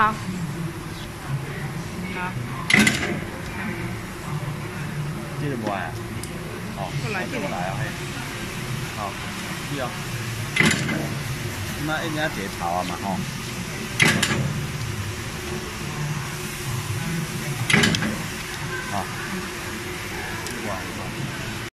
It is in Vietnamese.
Ờ. Học. Học. À? Ờ, học. Có lại à, chứ. Ờ, không em? Học. Gì không? Mà em nhá chỉ thảo à mà học. Học. Wow.